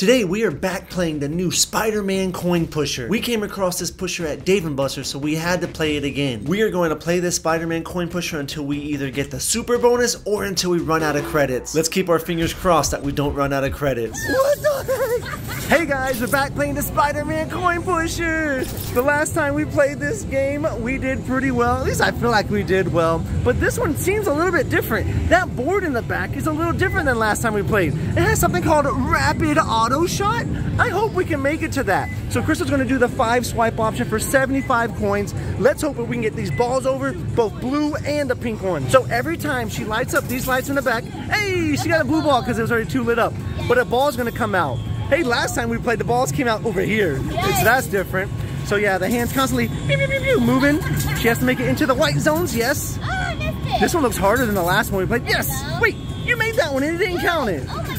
Today we are back playing the new Spider-Man coin pusher. We came across this pusher at Dave & Buster so we had to play it again. We are going to play this Spider-Man coin pusher until we either get the super bonus or until we run out of credits. Let's keep our fingers crossed that we don't run out of credits. What the heck? Hey guys, we're back playing the Spider-Man coin pusher. The last time we played this game, we did pretty well. At least I feel like we did well. But this one seems a little bit different. That board in the back is a little different than last time we played. It has something called Rapid Auto auto shot? I hope we can make it to that. So Crystal's gonna do the five swipe option for 75 coins. Let's hope that we can get these balls over, both blue and the pink one. So every time she lights up these lights in the back, hey, she got a blue ball because it was already too lit up. But a ball's gonna come out. Hey, last time we played, the balls came out over here. So that's different. So yeah, the hand's constantly pew, pew, pew, moving. She has to make it into the white zones, yes. Oh, this one looks harder than the last one we played. Yes, wait, you made that one and it didn't count it. Oh?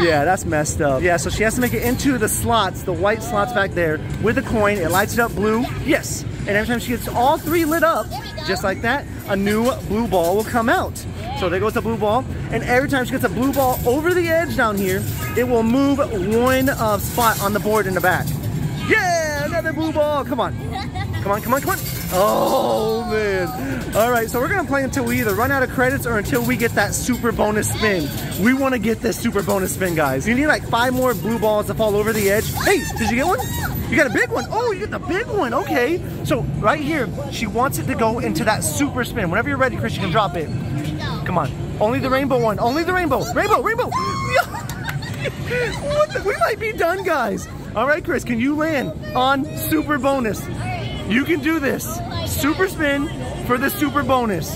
Yeah, that's messed up. Yeah, so she has to make it into the slots, the white slots back there with the coin. It lights it up blue. Yes. And every time she gets all three lit up, just like that, a new blue ball will come out. So there goes the blue ball. And every time she gets a blue ball over the edge down here, it will move one uh, spot on the board in the back. Yeah, another blue ball. Come on. Come on, come on, come on. Oh, man. All right, so we're going to play until we either run out of credits or until we get that super bonus spin. We want to get this super bonus spin, guys. You need like five more blue balls to fall over the edge. Hey, did you get one? You got a big one. Oh, you got the big one. Okay. So right here, she wants it to go into that super spin. Whenever you're ready, Chris, you can drop it. Come on. Only the rainbow one. Only the rainbow. Rainbow, rainbow. the, we might be done, guys. All right, Chris, can you land on super bonus? You can do this. Super spin for the super bonus.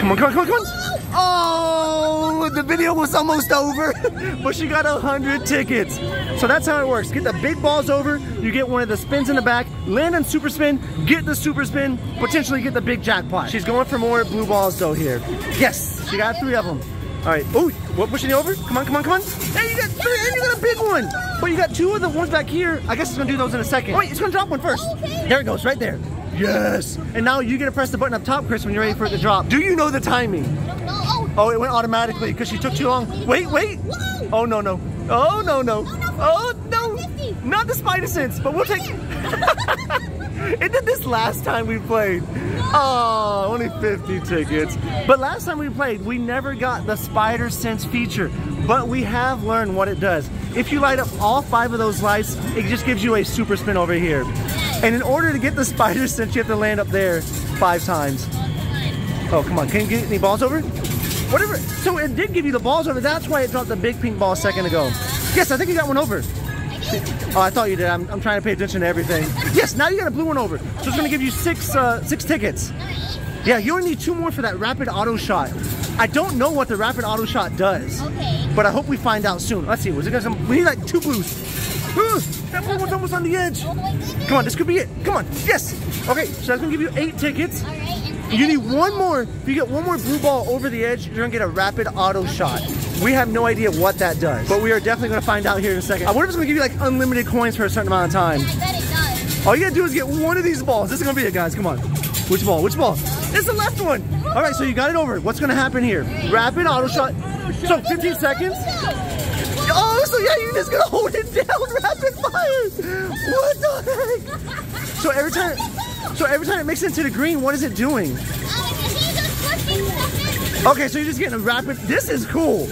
Come on, come on, come on, come on. Oh, the video was almost over, but she got a hundred tickets. So that's how it works. Get the big balls over, you get one of the spins in the back, land on super spin, get the super spin, potentially get the big jackpot. She's going for more blue balls though here. Yes, she got three of them. All right. Oh, what pushing you over? Come on, come on, come on. Hey, you got three, and you got a big one. But you got two of the ones back here. I guess it's gonna do those in a second. Wait, it's gonna drop one first. Okay. There it goes, right there. Yes. And now you get to press the button up top, Chris, when you're ready for it to drop. Do you know the timing? Oh, Oh, it went automatically because she took too long. Wait, wait. Oh, no, no. Oh, no, no. Oh, no. Not the spider sense, but we'll take... it did this last time we played. Oh, only 50 tickets. But last time we played, we never got the spider sense feature. But we have learned what it does. If you light up all five of those lights, it just gives you a super spin over here. And in order to get the spider sense, you have to land up there five times. Oh, come on. Can you get any balls over? Whatever. So it did give you the balls over. That's why it dropped the big pink ball a second ago. Yes, I think you got one over. Oh, I thought you did. I'm, I'm trying to pay attention to everything. Yes, now you got a blue one over. So it's going to give you six uh, six tickets. Yeah, you only need two more for that rapid auto shot. I don't know what the rapid auto shot does. Okay. But I hope we find out soon. Let's see. Was it gonna? We need like two blues. Ooh, that blue one's almost on the edge. Come on, this could be it. Come on. Yes. Okay, so that's gonna give you eight tickets. All right. You need one more. If you get one more blue ball over the edge, you're gonna get a rapid auto shot. We have no idea what that does, but we are definitely gonna find out here in a second. I wonder if it's gonna give you like unlimited coins for a certain amount of time. I bet it does. All you gotta do is get one of these balls. This is gonna be it, guys. Come on. Which ball? Which ball? It's the left one. All right, so you got it over. What's gonna happen here? Rapid auto shot. So 15 seconds. Oh, so yeah, you're just gonna hold it down rapid fire. What the heck? So every time, so every time it makes it into the green, what is it doing? Uh, he's just pushing stuff in. Okay, so you're just getting a rapid. This is cool.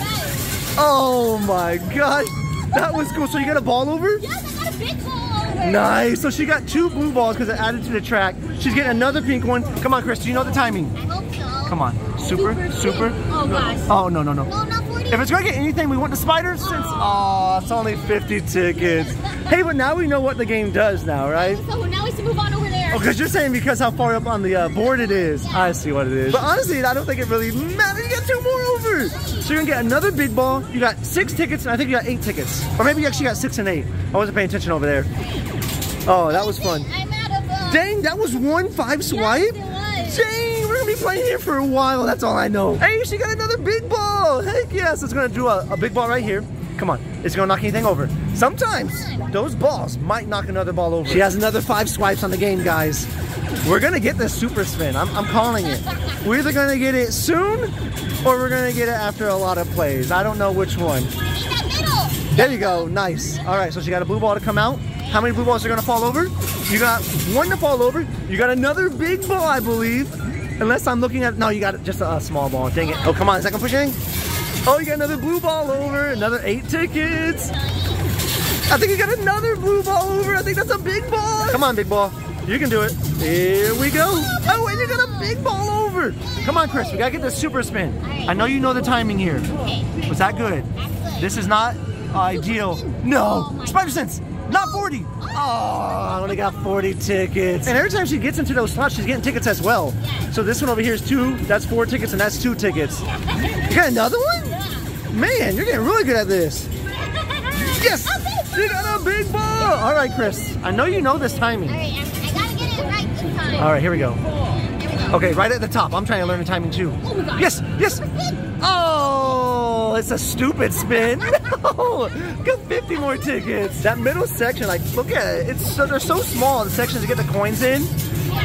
Oh my god, that was cool. So you got a ball over? Yes, I got a big ball over. Nice. So she got two blue balls because it added to the track. She's getting another pink one. Come on, Chris. Do you know the timing? I hope so. Come on. Super, super. Oh, gosh. Oh no no no. No, not 40. If it's gonna get anything, we want the spider sense. Oh, it's only 50 tickets. Hey, but now we know what the game does now, right? So now we should move on over. Oh, because you're saying because how far up on the uh, board it is. I see what it is. But honestly, I don't think it really matters. You got two more over. So you're gonna get another big ball. You got six tickets, and I think you got eight tickets. Or maybe you actually got six and eight. I wasn't paying attention over there. Oh, that was fun. I'm out of. Dang, that was one five swipe? Yes. Dang, we're gonna be playing here for a while. That's all I know. Hey, she got another big ball. Heck yes, it's gonna do a, a big ball right here. Come on. Is it gonna knock anything over? Sometimes those balls might knock another ball over. She has another five swipes on the game, guys. We're gonna get this super spin. I'm, I'm calling it. We're either gonna get it soon or we're gonna get it after a lot of plays. I don't know which one. Need that middle. There you go. Nice. All right, so she got a blue ball to come out. How many blue balls are gonna fall over? You got one to fall over. You got another big ball, I believe. Unless I'm looking at, no, you got just a, a small ball. Dang it. Oh, come on. Is that gonna push anything? Oh, you got another blue ball over. Another eight tickets. I think you got another blue ball over. I think that's a big ball. Come on, big ball. You can do it. Here we go. Oh, and you got a big ball over. Come on, Chris. We gotta get the super spin. I know you know the timing here. Was that good? Good. This is not ideal. No, Spider Sense, not 40. Oh, I only got 40 tickets. And every time she gets into those slots, she's getting tickets as well. So this one over here is two, that's four tickets, and that's two tickets. You got another one? Man, you're getting really good at this. Yes, you got a big ball. All right, Chris, I know you know this timing. All right, I gotta get it right this time. All right, here we go. Here we go. Okay, right at the top. I'm trying to learn the timing too. Oh my gosh. Yes, yes. Oh, it's a stupid spin. No, got 50 more tickets. That middle section, like, look at it. It's so they're so small. The sections to get the coins in.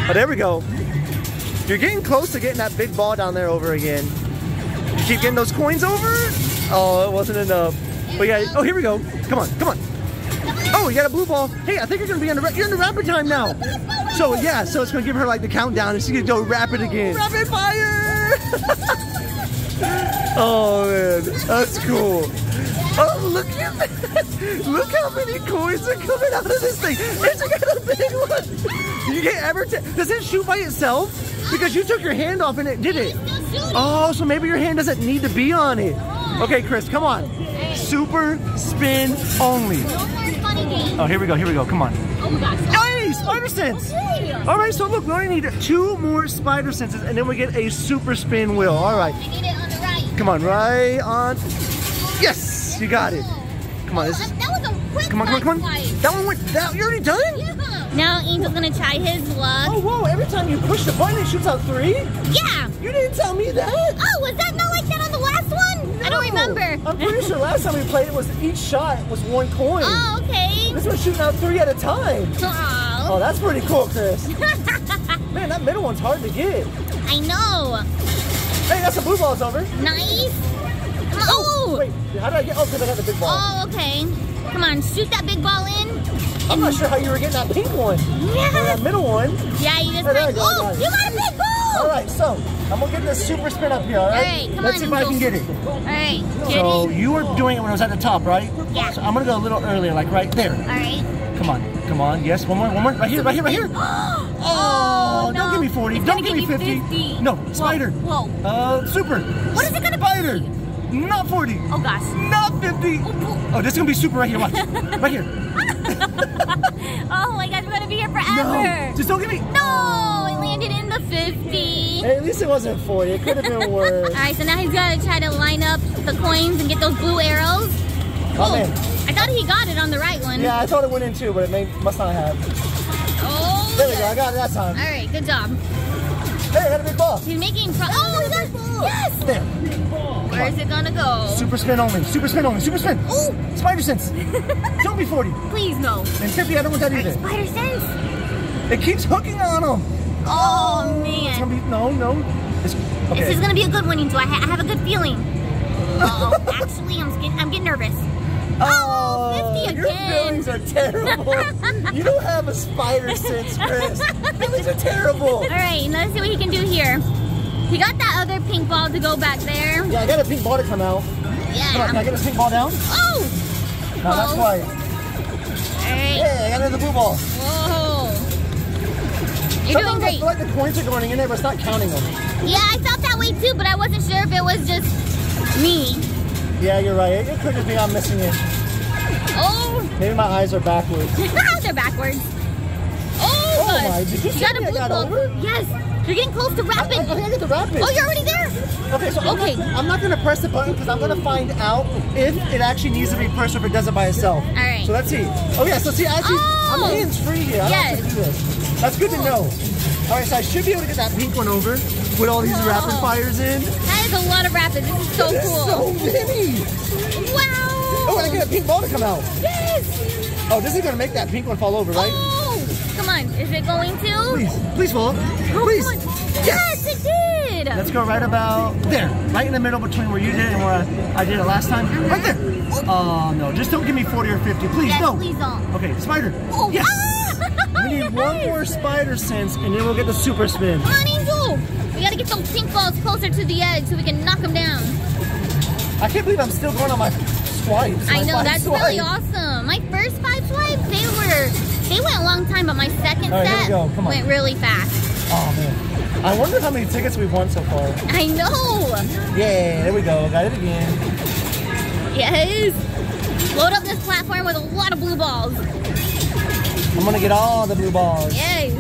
But there we go. You're getting close to getting that big ball down there over again. You keep getting those coins over. Oh, it wasn't enough. But yeah. Oh, here we go. Come on, come on. Oh, you got a blue ball. Hey, I think you're gonna be in the ra- you're in the rapid time now. So yeah, so it's gonna give her like the countdown, and she's gonna go rapid again. Rapid fire! oh man, that's cool. Oh look at that! Look how many coins are coming out of this thing. It's got a big one. You get ever? Does it shoot by itself? Because you took your hand off and it did it. Oh, so maybe your hand doesn't need to be on it. Okay, Chris, come on. Super spin only. No more funny games. Oh, here we go, here we go. Come on. Oh my gosh. Hey, spider sense. Okay. All right, so look, we only need two more spider senses, and then we get a super spin wheel. All right, I need it on the right. come on, right on. Yes, you got it. Come on, oh, this is, That, that was a quick come on, come on, come on. That one went. That you already done? Yeah. Now Angel's gonna try his luck. Oh, whoa! Every time you push the button, it shoots out three. Yeah. You didn't tell me that. Oh, was that not like that on the last one? I don't remember. I'm pretty sure last time we played, it was each shot was one coin. Oh, okay. This one's shooting out three at a time. Oh, Oh. that's pretty cool, Chris. Man, that middle one's hard to get. I know. Hey, that's the blue ball's over. Nice. Oh. Wait, how did I get? Oh, because I got the big ball. Oh, okay. Come on, shoot that big ball in. I'm not sure how you were getting that pink one. Or Yeah. that middle one. Yeah, you just like, oh, you got a big ball. All right, so I'm gonna get this super spin up here. All right. All right, Let's on, see if I can get it. All right, So you were doing it when I was at the top, right? Yeah. So I'm gonna go a little earlier, like right there. All right. Come on, come on. Yes, one more, one more. Right here, right here, right here. Oh, don't give me 40. It's don't give me 50. 50. No, Whoa, spider. whoa. Uh, super. What is it gonna be? Spider. Not 40. Oh gosh. Not 50. Oh, Oh, this is gonna be super right here. Watch. right here. Oh my gosh, we're gonna be here No. forever. Just don't give me. No, landed in the 50. Hey, at least it wasn't 40. It could have been worse. All right, so now he's gotta try to line up the coins and get those blue arrows. Oh, man. I thought he got it on the right one. Yeah, I thought it went in too, but it may, must not have. Oh. There we go. I got it that time. All right, good job. Hey, I got a big ball. He's making pro- Oh, he got Yes. There. Where is it gonna go? Super spin only. Super spin only. Super spin. Oh, Spider sense. don't be 40. please no. And 50, I don't want that either. Spider sense. It keeps hooking on them. Oh It's gonna man. be no, no. Okay. This is gonna be a good one, Angel. I, ha- I have a good feeling. Oh, actually, I'm getting, I'm getting nervous. Uh, oh, 50 your again. feelings are terrible. you don't have a spider sense, Chris. feelings are terrible. All right, let's see what he can do here. He got that other pink ball to go back there. Yeah, I got a pink ball to come out. Come on, can I Yeah. get this pink ball down? Oh. No, that's oh. why. white. All right. Yeah, I got another blue ball. Whoa. You're doing Sometimes I great. feel like the coins are going in there, but it's not counting them. Yeah, I felt that way too, but I wasn't sure if it was just me. Yeah, you're right. It, could just be I'm missing it. Oh, Maybe my eyes are backwards. they're backwards. Oh, Oh my, did you, you got a blue got over? Yes. You're getting close to I, I. I gotta get the rapid. Oh, you're already there. Okay, so I'm, Okay. Not, I'm not gonna press the button because I'm gonna find out if it actually needs to be pressed or if it does it by itself. All right. So let's see. Oh yeah, so see, actually, Oh. I'm hands free here. I Yes. Don't have to do this. That's good to know. All right, so I should be able to get that pink one over with all these Whoa. rapid fires in. That is a lot of rapid. This is so There's cool. so many. Wow. Oh, and I a pink ball to come out. Yes! Oh, this is gonna make that pink one fall over, right? Oh! Come on, is it going to? Please, please fall. Oh, Please. on. Yes, it did! Let's go right about there, right in the middle between where you did it and where I did it last time. Right there. Oh no, just don't give me 40 or 50, please. Yes, no. please don't. Okay, spider. Oh, yes. ah! We need one Yes. more spider sense, and then we'll get the super spin. Come on, Angel! We gotta get those pink balls closer to the edge so we can knock them down. I can't believe I'm still going on my swipes. I know, five that's really awesome. My first five swipes, they were, they went a long time, but my second All right, here we set go. Come on. went really fast. Oh man. I wonder how many tickets we've won so far. I know! Yeah, there we go. Got it again. Yes! Load up this platform with a lot of blue balls. I'm gonna get all the blue balls. Yes!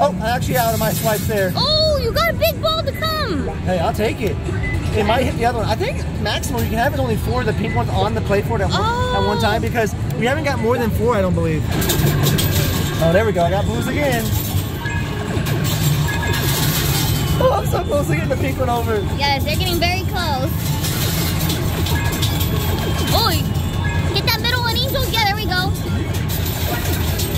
Oh, I'm actually out of my swipes there. Oh, you got a big ball to come! Hey, I'll take it. It might hit the other one. I think maximum you can have is only four of the pink ones on the plate for it at, one- at one Oh. time because we haven't got more than four, I don't believe. Oh, there we go. I got blues again. Oh, I'm so close to getting the pink one over. Yes, they're getting very close.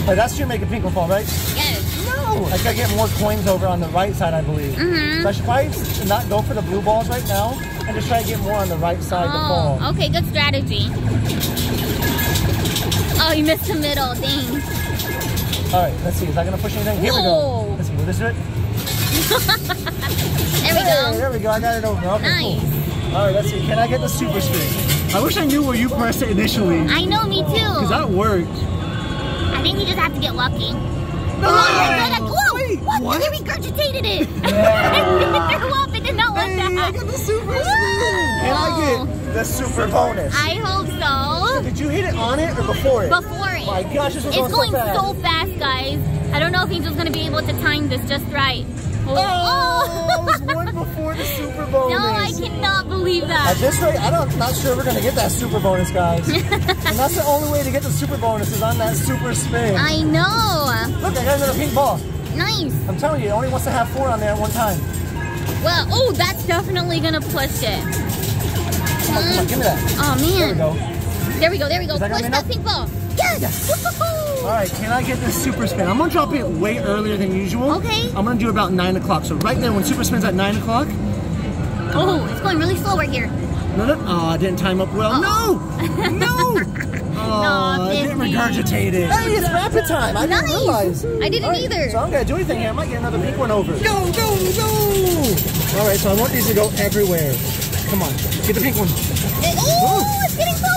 Hey, that should make a pink one fall, right? Yes. No. I gotta get more coins over on the right side, I believe. Mhm. So I should probably not go for the blue balls right now and just try to get more on the right side to fall. Oh, okay, good strategy. Oh, you missed the middle. Dang. All right, let's see. Is that gonna push anything? Here we go. Let's see. Will this do it? There we Hey, go. there we go. I got it over. Okay, Nice. cool. All right, let's see. Can I get the super spin? I wish I knew where you pressed it initially. I know, me too. Because that worked. I think we just have to get lucky. No! Oh, at- Whoa! Wait, what? what? They regurgitated it. Yeah. threw up. It did not want Hey, that. I got the super spin. And I get the super bonus. I hope so. Did you hit it on it or before it? Before it. My gosh, this was It's going, going so fast. so fast, guys. I don't know if Angel's gonna be able to time this just right. Oh, oh. one before the super bonus. No, I cannot believe that. At this rate, I don't, not sure we're gonna get that super bonus, guys. and that's the only way to get the super bonus is on that super spin. I know. Look, I got another pink ball. Nice. I'm telling you, it only wants to have four on there at one time. Well, oh, that's definitely gonna push it. Come on, come on, give me that. Oh man. There we go. There we go. There we go. Push that pink ball. Yes. Woohoo. All right, can I get this super spin? I'm gonna drop it way earlier than usual. Okay. I'm gonna do about nine o'clock. So right there, when super spin's at nine o'clock. Oh, it's going really slow right here. No, no, oh, I didn't time up well. No, no. Oh, I didn't regurgitate it. Hey, it's rapid time. I didn't realize. I didn't All right, either. So I'm gonna do anything here. I might get another pink one over. Go, go, go. All right, so I want these to go everywhere. Come on, get the pink one. It- oh, it's getting closer.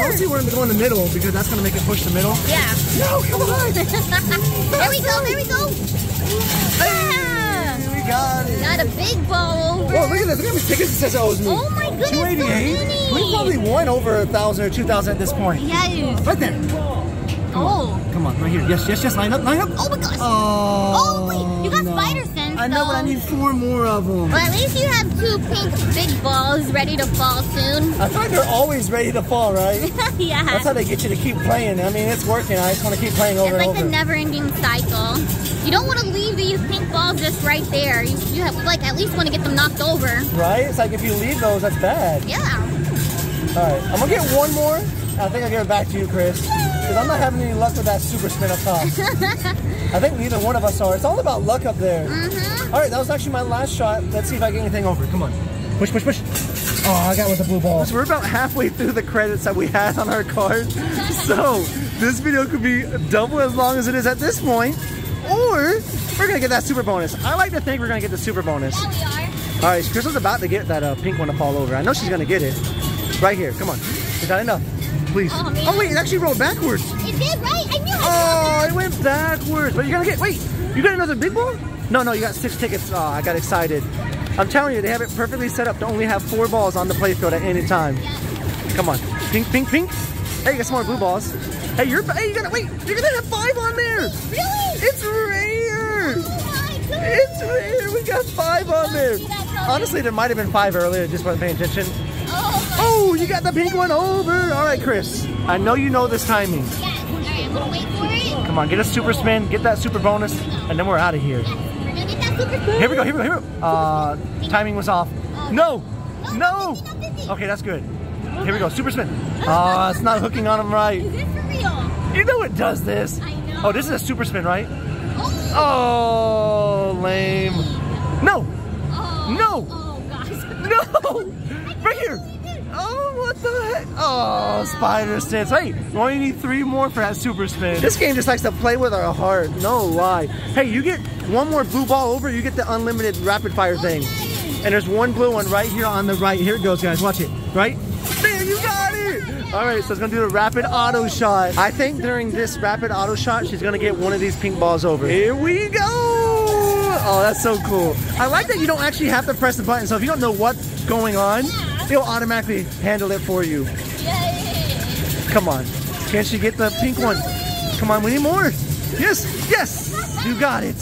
I mostly want them to go in the middle because that's gonna make it push the middle. Yeah. No, come on. there we go. There we go. Yeah. We got it. Got a big ball over. Whoa, look at this. Look how many tickets it says it owes me. Oh my goodness, 288. many. We probably won over a thousand or two thousand at this point. Yes. Right there. Oh. Come on, right here. Yes, yes, yes. Line up, line up. Oh my gosh. Oh, Oh, wait, you got no. spider I know, but I need four more of them. Well, at least you have two pink big balls ready to fall soon. I thought they're always ready to fall, right? yeah. That's how they get you to keep playing. I mean, it's working. I just want to keep playing over It's and like the over. never-ending cycle. You don't want to leave these pink balls just right there. You, you have like at least want to get them knocked over. right? It's like if you leave those, that's bad. Yeah. All right, I'm gonna get one more. I think I'll give it back to you, Chris, because I'm not having any luck with that super spin up top. I think neither one of us are. It's all about luck up there. Mhm. All right, that was actually my last shot. Let's see if I get anything over. Come on. Push, push, push. Oh, I got with the blue ball. So we're about halfway through the credits that we had on our card. So this video could be double as long as it is at this point, or we're gonna get that super bonus. I like to think we're gonna get the super bonus. Yeah, we are. All right, Crystal's about to get that uh, pink one to fall over. I know she's gonna get it. Right here, come on. Is that enough? Please. Oh. Oh wait, it actually rolled backwards. It did right. I knew it. Oh, it went backwards. But you're gonna get, wait, you got another big ball? No, no, you got six tickets. Oh, I got excited. I'm telling you, they have it perfectly set up to only have four balls on the playfield at any time. Come on. Pink, pink, pink. Hey, you got some more blue balls. Hey, you're, hey, you gotta, wait, you're gonna have five on there. Really? It's rare. Oh. It's rare. We got five on there. Honestly, there might have been five earlier. Just wasn't paying attention. Oh. Oh, you got the pink one over. All right, Chris. I know you know this timing. Yes. All right. I'm gonna wait for it. Come on, get a super spin, get that super bonus, and then we're out of here. We're gonna get that super spin. Here we go. Here we go. Here we go. Uh, timing was off. No. No. Not 50, not 50. Okay, that's good. here we go. Super spin. Oh, it's not hooking on him right. Is this for real? You know it does this. I know. Oh, this is a super spin, right? Oh. Oh, lame. No, oh. no. Oh no. Right here. The heck? Oh, spider sense. Hey, you only need three more for that super spin. This game just likes to play with our heart. No lie. Hey, you get one more blue ball over, you get the unlimited rapid fire thing. And there's one blue one right here on the right. Here it goes, guys. Watch it. Right? There, you got it. All right, so it's gonna do a rapid auto shot. I think during this rapid auto shot, she's gonna get one of these pink balls over. Here we go. Oh, that's so cool. I like that you don't actually have to press the button. So if you don't know what's going on, it'll automatically handle it for you. Yay. Come on. can't she get the pink one? Come on, we need more. Yes, yes, you got it.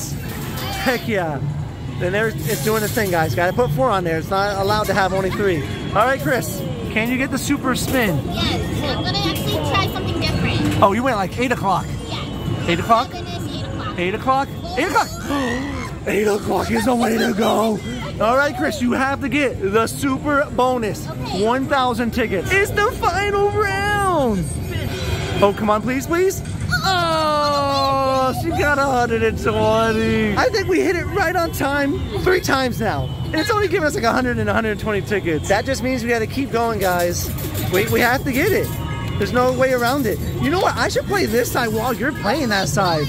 Heck yeah. Then there, it's doing the thing, guys. Got to put four on there. It's not allowed to have only three. All right, Chris, can you get the super spin? Yes. I'm gonna actually try something different. Oh, you went like eight o'clock. Yes. Eight o'clock? Eight o'clock. Eight o'clock? Eight o'clock. Eight o'clock is the way to go. All right, Chris, you have to get the super bonus. Okay. 1,000 tickets. It's the final round. Oh, come on, please, please. Oh, she got 120. I think we hit it right on time three times now. And it's only giving us like 100 and 120 tickets. That just means we got to keep going, guys. We, we have to get it. There's no way around it. You know what? I should play this side while you're playing that side.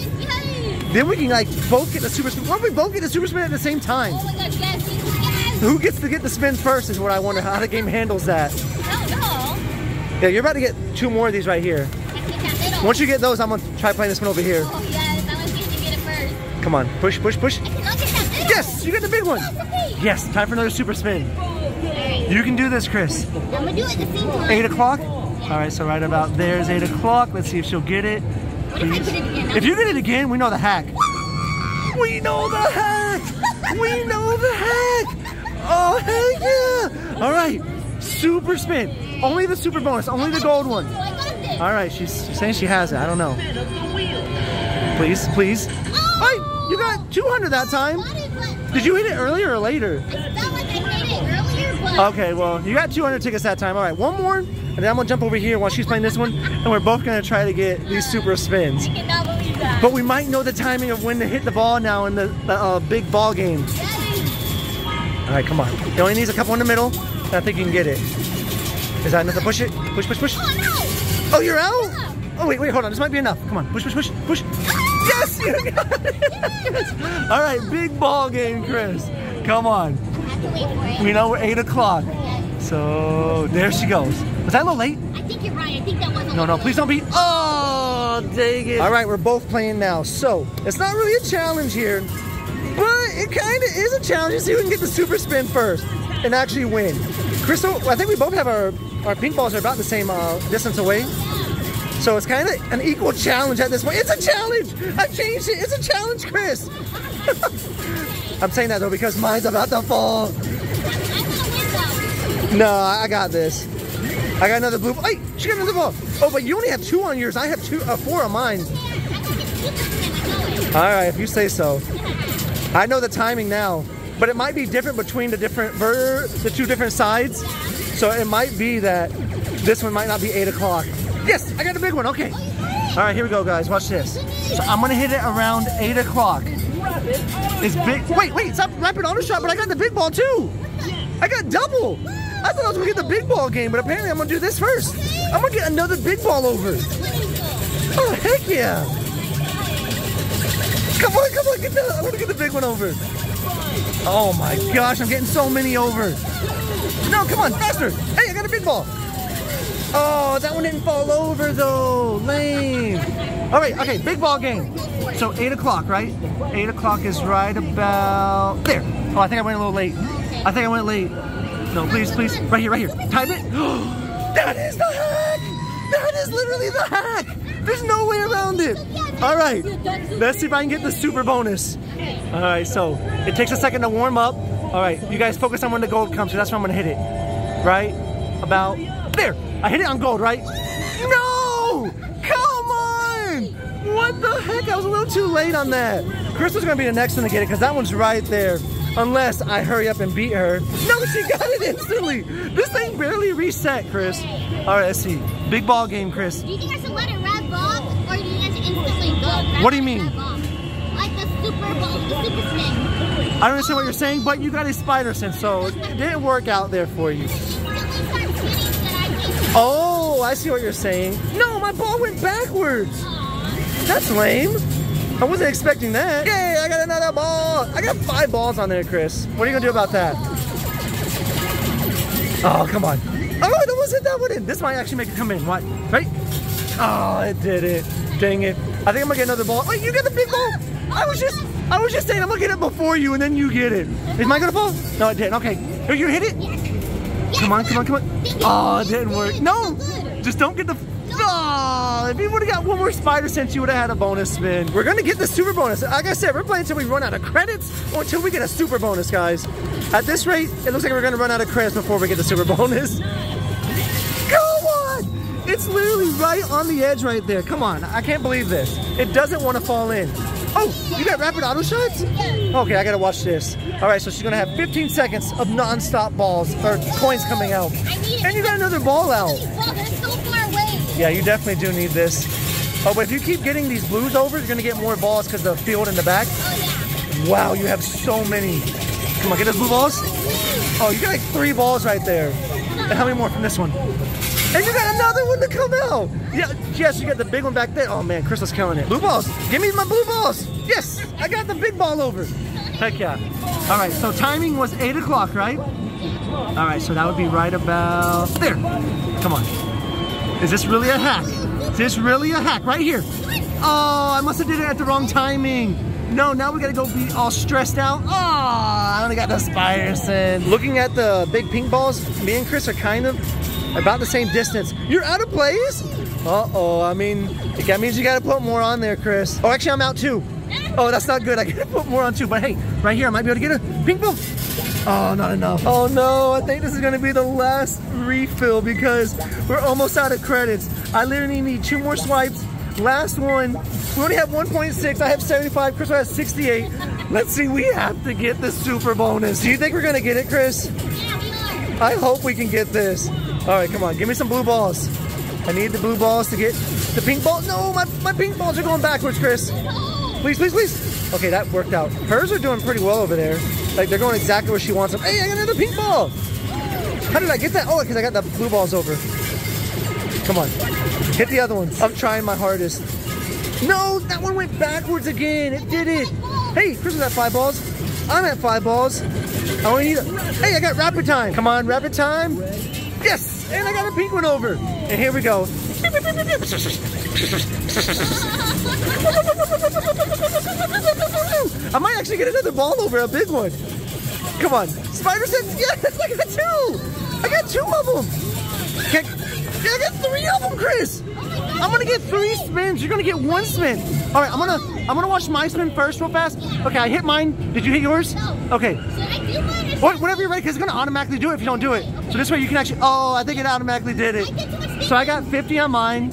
Then we can like both get the super spin. What if we both get the super spin at the same time? Oh my gosh, yes. Who gets to get the spins first is what I wonder how the game handles that. Yeah, you're about to get two more of these right here. no. I think that little. Once you get those, I'm gonna try playing this one over here. Oh yes, I going to get it first. Come on, push, push, push. I cannot get that. Yes, you got the big one. Yes, time for another super spin. You can do this, Chris. I'm gonna do it the same time. Eight o'clock? All right, so right about there's eight o'clock. Let's see if she'll get it. What if I get it again? If you get it again, we know the hack. We know the hack. We know the hack. Oh, heck yeah. All right, super spin. Only the super bonus, only the gold one. So I got this. All right, she's saying she has it. I don't know. Please, please. Oh! Hey, you got 200 that time. Got it, but Did you hit it earlier or later? I felt like I hit it earlier, but Okay, well, you got 200 tickets that time. All right, one more, and then I'm gonna jump over here while she's playing this one, and we're both gonna try to get these super spins. I cannot believe that. But we might know the timing of when to hit the ball now in the, the uh, big ball game. Yay. All right, come on. It only needs a couple in the middle, and I think you can get it. Is that enough to push it? Push, push, push. Oh no! Oh, you're out? Oh, wait, wait, hold on. This might be enough. Come on, push, push, push, push. Ah! Yes, you got it. Yes. All right, big ball game, Chris. Come on. I have to wait for it. We know we're 8 o'clock. So there she goes. Was that a little late? I think you're right. I think that was a No, no, please don't be. Oh, dang it. All right, we're both playing now. So it's not really a challenge here, but it kind of is a challenge to see who can get the super spin first and actually win. Crystal, I think we both have our, our pink balls are about the same uh, distance away. So it's kind of an equal challenge at this point. It's a challenge. I changed it. It's a challenge, Chris. I'm saying that though because mine's about to fall. No, I got this. I got another blue. Hey, she got another ball. Oh, but you only have two on yours. I have two, uh, four on mine. All right, if you say so. I know the timing now, but it might be different between the different ver- the two different sides. So it might be that this one might not be eight o'clock. Yes, I got a big one. Okay. All right, here we go, guys. Watch this. So I'm gonna hit it around eight o'clock. It's big. Wait, wait. Stop rapid auto shot, but I got the big ball too. I got double. I thought I was gonna get the big ball game, but apparently I'm gonna do this first. I'm gonna get another big ball over. Oh heck yeah! Come on, come on, get the. I want to get the big one over. Oh my gosh, I'm getting so many over. No, come on, faster! Hey, I got a big ball. Oh, that one didn't fall over though. Lame. All right, okay, big ball game. So eight o'clock, right? Eight o'clock is right about there. Oh, I think I went a little late. I think I went late. No, please, please, right here, right here. Time it. that is the hack. That is literally the hack. There's no way around it. All right, let's see if I can get the super bonus. All right, so it takes a second to warm up. All right, you guys focus on when the gold comes. So that's when I'm gonna hit it. Right about there. I hit it on gold, right? No! Come on! What the heck? I was a little too late on that. Chris Crystal's gonna be the next one to get it because that one's right there. Unless I hurry up and beat her. No, she got it instantly. This thing barely reset, Chris. All right, let's see. Big ball game, Chris. What do you mean? Like the super bowl, the super. I don't understand what you're saying, but you got a spider sense, so it didn't work out there for you. Instantly start spinning, then I think. Oh, I see what you're saying. No, my ball went backwards. That's lame. I wasn't expecting that. Yay, I got another ball. I got five balls on there, Chris. What are you gonna do about that? Oh, come on. Oh, it almost hit that one in. This might actually make it come in. What? Right? Oh, it did it. Dang it. I think I'm gonna get another ball. Wait, you got the big ball. I was just, I was just saying I'm gonna get it before you and then you get it. Is mine gonna fall? No, it didn't. Okay. Here, you hit it? Come on, come on, come on. Oh, it didn't work. No, just don't get the. Oh, if you would have got one more spider sense, you would have had a bonus spin. We're gonna get the super bonus. Like I said, we're playing until we run out of credits or until we get a super bonus, guys. At this rate, it looks like we're gonna run out of credits before we get the super bonus. Go on! It's literally right on the edge right there. Come on, I can't believe this. It doesn't want to fall in. Oh, you got rapid auto shots? Okay, I gotta watch this. All right, so she's gonna have 15 seconds of non-stop balls or coins coming out. I need it. And you got another ball out. Well, they're so far away. Yeah, you definitely do need this. Oh, but if you keep getting these blues over, you're gonna get more balls because the field in the back. Oh yeah. Wow, you have so many. Come on, get those blue balls. Oh, you got like three balls right there. And how many more from this one? And you got another one to come out. Yeah, yes, you got the big one back there. Oh man, Crystal's killing it. Blue balls. Give me my blue balls. Yes, I got the big ball over. Heck yeah. All right, so timing was eight o'clock, right? All right, so that would be right about there. Come on. Is this really a hack? Is this really a hack right here? Oh, I must have did it at the wrong timing. No, now we gotta go be all stressed out. Oh, I only got the spider sense. Looking at the big pink balls, me and Chris are kind of about the same distance. You're out of place? Uh-oh, I mean, that means you gotta put more on there, Chris. Oh, actually, I'm out too. Oh, that's not good. I gotta put more on too. But hey, right here, I might be able to get a pink ball. Oh, not enough. Oh no, I think this is gonna be the last refill because we're almost out of credits. I literally need two more swipes. Last one. We only have 1.6. I have 75. Chris has 68. Let's see. We have to get the super bonus. Do you think we're gonna get it, Chris? Yeah, we are. I hope we can get this. All right, come on. Give me some blue balls. I need the blue balls to get the pink ball. No, my, my pink balls are going backwards, Chris. Please, please, please. Okay, that worked out. Hers are doing pretty well over there. Like, they're going exactly where she wants them. Hey, I got another pink ball. How did I get that? Oh, because I got the blue balls over. Come on. Hit the other ones. I'm trying my hardest. No, that one went backwards again. It did it. Hey, Chris is at five balls. I'm at five balls. I only need a... Hey, I got rapid time. Come on, rapid time. Yes, and I got a pink one over. And here we go. I might actually get another ball over, a big one. Come on. Spider sense, yes, I got two. I got two of them. Can, I got three of them, Chris. I'm gonna get three spins. You're gonna get one spin. All right, I'm gonna I'm gonna watch my spin first, real fast. Okay, I hit mine. Did you hit yours? No. Okay. Whatever you're ready, because it's gonna automatically do it if you don't do it. So this way you can actually. Oh, I think it automatically did it. So I got 50 on mine,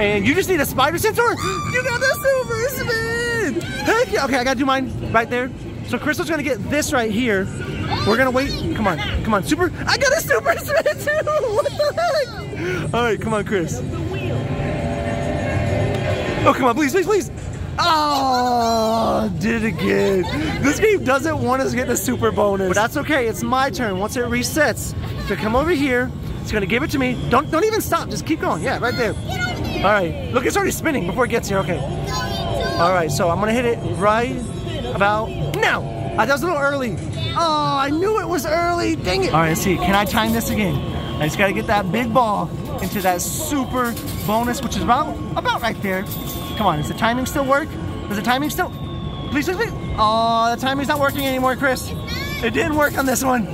and you just need a spider sensor. You got the super spin. Heck yeah. Okay, I gotta do mine right there. So Crystal's gonna get this right here. We're gonna wait. Come on, come on, super. I got a super spin too. What the heck? All right, come on, Chris. Oh, come on, please, please, please. Oh, did it again. This game doesn't want us to get the super bonus. But that's okay, it's my turn. Once it resets, to come over here, it's gonna give it to me. Don't don't even stop, just keep going. Yeah, right there. All right, look, it's already spinning before it gets here, okay. All right, so I'm gonna hit it right about now. Uh, that was a little early. Oh, I knew it was early, dang it. All right, let's see, can I time this again? I just gotta get that big ball into that super bonus, which is about, about right there. Come on, does the timing still work? Does the timing still, please, please, please. Oh, the timing's not working anymore, Chris. It didn't work on this one.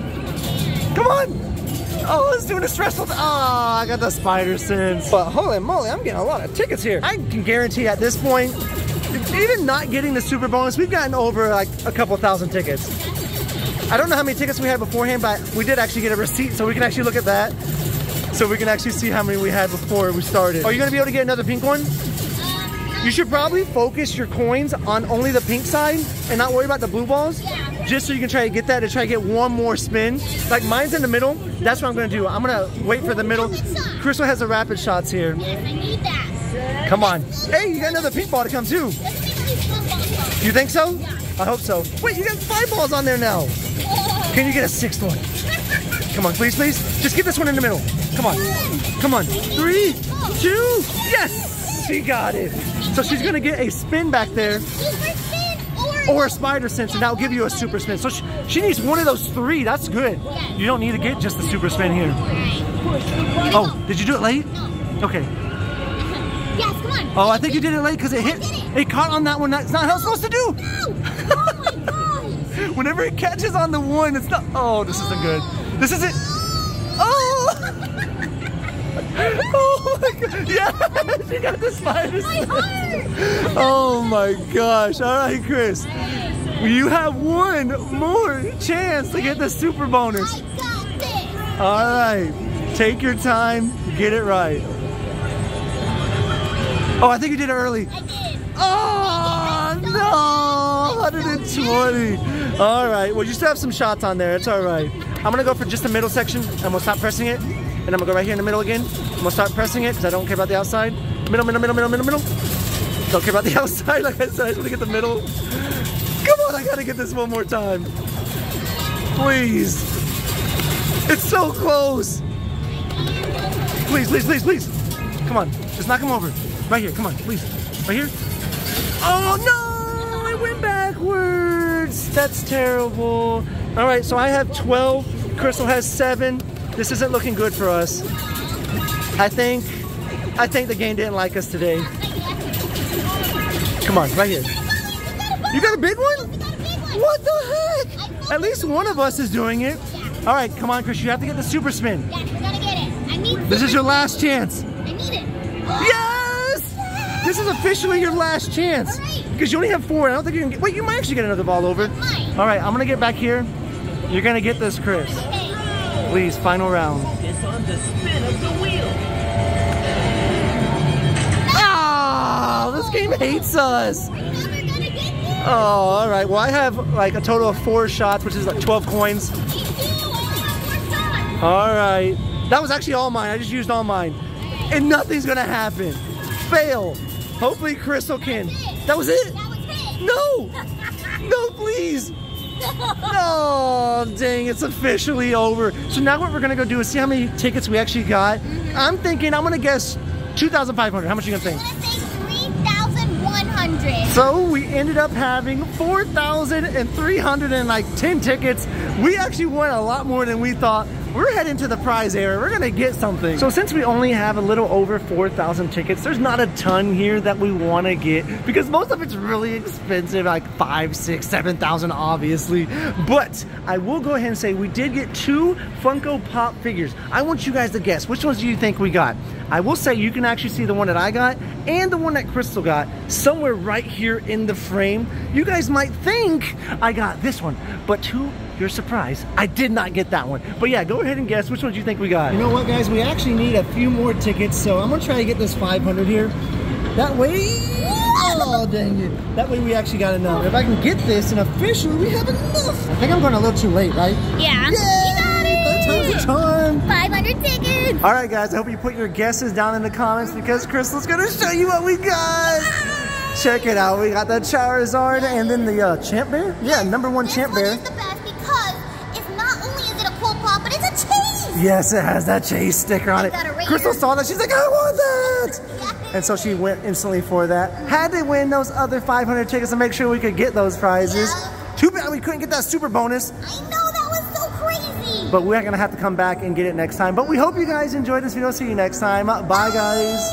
Come on. Oh, it's doing a stressful. Oh, I got the spider sense. But holy moly, I'm getting a lot of tickets here. I can guarantee at this point, even not getting the super bonus, we've gotten over like a couple thousand tickets. I don't know how many tickets we had beforehand, but we did actually get a receipt, so we can actually look at that. So we can actually see how many we had before we started. Are you gonna be able to get another pink one? You should probably focus your coins on only the pink side and not worry about the blue balls. Yeah. just so you can try to get that to try to get one more spin. Like mine's in the middle. That's what I'm gonna do. I'm gonna wait for the middle. Crystal has the rapid shots here. Yes, I need that. Come on. Hey, you got another pink ball to come too. Let's see what these footballs You think so? I hope so. Wait, you got five balls on there now. are. Can you get a sixth one? Come on, please, please. Just get this one in the middle. Come on. Come on. Three, two, yes! She got it. So she's gonna get a spin back there spin or, or a spider sense, and that'll give you a super spin. So she, she needs one of those three. That's good. You don't need to get just the super spin here. Oh, did you do it late? Okay. Yes, come on. Oh, I think you did it late because it hit. It caught on that one. That's not how it's supposed to do. No. Oh. Whenever it catches on the one, it's not. Oh, this isn't good. This isn't. Oh! oh my god! Yeah, she got the spider. Oh my gosh! All right, Chris, you have one more chance to get the super bonus. I got this. All right, take your time, get it right. Oh, I think you did it early. I did. Oh no! 120. All right. Well, you still have some shots on there. It's all right. I'm gonna go for just the middle section, and we'll stop pressing it. And I'm gonna go right here in the middle again. I'm gonna start pressing it because I don't care about the outside. Middle, middle, middle, middle, middle, middle. Don't care about the outside. Like I said, I just wanna get the middle. Come on, I gotta get this one more time. Please. It's so close. Please, please, please, please. Come on. Just knock him over. Right here. Come on, please. Right here. Oh no! It went backwards. That's terrible. All right, so I have 12. Crystal has seven. This isn't looking good for us. I think, I think the game didn't like us today. Come on, right here. You got a big one? What the heck? At least one of us is doing it. All right, come on, Chris. You have to get the super spin. Yes, we're gonna get it. I need. This is your last chance. I need it. Yes! This is officially your last chance. Because you only have four. I don't think you can get. Wait, you might actually get another ball over. All right, I'm gonna get back here. You're gonna get this, Chris. Okay. Please, final round. Focus on the spin of the wheel. Ah, this game hates us. Never gonna get this. Oh, all right. Well, I have like a total of four shots, which is like 12 coins. Me too. I have more shots. All right. That was actually all mine. I just used all mine. And nothing's gonna happen. Fail. Hopefully Crystal can. That was it? That was it. No! No, please! Oh, dang, it's officially over. So now what we're gonna go do is see how many tickets we actually got. Mm-hmm. I'm thinking, I'm gonna guess 2,500. How much are you gonna think? I'm gonna say 3,100. So we ended up having 4,310 tickets. We actually won a lot more than we thought. We're heading to the prize area. We're gonna get something. So since we only have a little over 4,000 tickets, there's not a ton here that we wanna get because most of it's really expensive, like five, six, 7,000 obviously. But I will go ahead and say we did get two Funko Pop figures. I want you guys to guess, which ones do you think we got? I will say you can actually see the one that I got and the one that Crystal got somewhere right here in the frame. You guys might think I got this one, but to your surprise, I did not get that one. But yeah, go ahead and guess which one do you think we got? You know what, guys? We actually need a few more tickets, so I'm gonna try to get this 500 here. That way, oh dang it! That way we actually got enough. If I can get this, and officially we have enough. I think I'm going a little too late, right? Yeah. You got Third time's it. the charm. 500 tickets. All right, guys, I hope you put your guesses down in the comments because Crystal's gonna show you what we got. Check it out. We got the Charizard and then the uh, Champ Bear. Yeah, number one This Champ one Bear. Yes, it has that Chase sticker on it. got it right Crystal saw that. She's like, I want that. And so she went instantly for that. Had to win those other 500 tickets to make sure we could get those prizes. Yeah. Too bad we couldn't get that super bonus. I know that was so crazy. But we're gonna have to come back and get it next time. But we hope you guys enjoyed this video. See you next time. Bye, guys.